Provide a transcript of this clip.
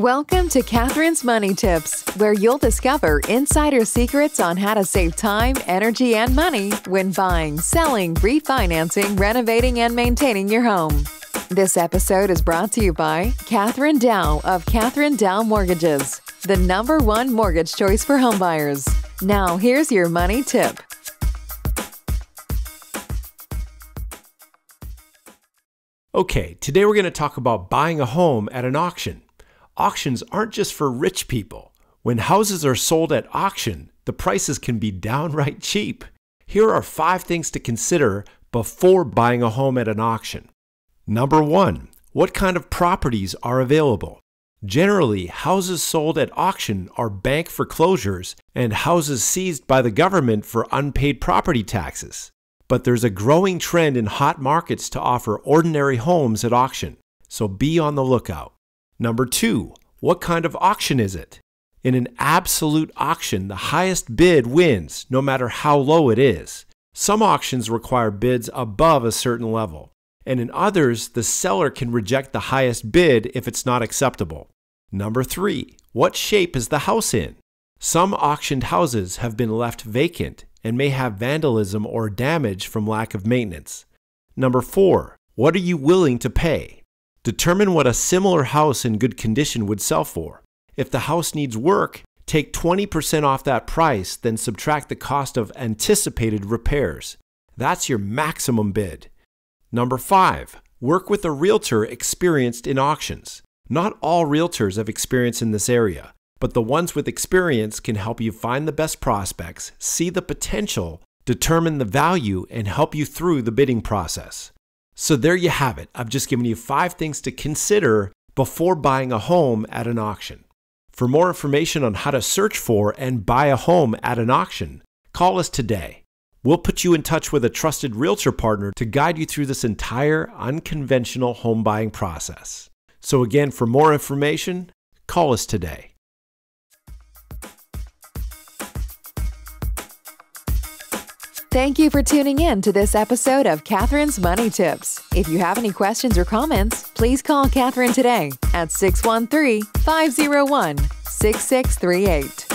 Welcome to Catherine's Money Tips, where you'll discover insider secrets on how to save time, energy, and money when buying, selling, refinancing, renovating, and maintaining your home. This episode is brought to you by Catherine Dow of Catherine Dow Mortgages, the number one mortgage choice for homebuyers. Now, here's your money tip. Okay, today we're going to talk about buying a home at an auction. Auctions aren't just for rich people. When houses are sold at auction, the prices can be downright cheap. Here are five things to consider before buying a home at an auction. Number one, what kind of properties are available? Generally, houses sold at auction are bank foreclosures and houses seized by the government for unpaid property taxes but there's a growing trend in hot markets to offer ordinary homes at auction, so be on the lookout. Number two, what kind of auction is it? In an absolute auction, the highest bid wins, no matter how low it is. Some auctions require bids above a certain level, and in others, the seller can reject the highest bid if it's not acceptable. Number three, what shape is the house in? Some auctioned houses have been left vacant and may have vandalism or damage from lack of maintenance. Number four, what are you willing to pay? Determine what a similar house in good condition would sell for. If the house needs work, take 20% off that price, then subtract the cost of anticipated repairs. That's your maximum bid. Number five, work with a realtor experienced in auctions. Not all realtors have experience in this area but the ones with experience can help you find the best prospects, see the potential, determine the value, and help you through the bidding process. So there you have it. I've just given you five things to consider before buying a home at an auction. For more information on how to search for and buy a home at an auction, call us today. We'll put you in touch with a trusted realtor partner to guide you through this entire unconventional home buying process. So, again, for more information, call us today. Thank you for tuning in to this episode of Catherine's Money Tips. If you have any questions or comments, please call Catherine today at 613 501 6638.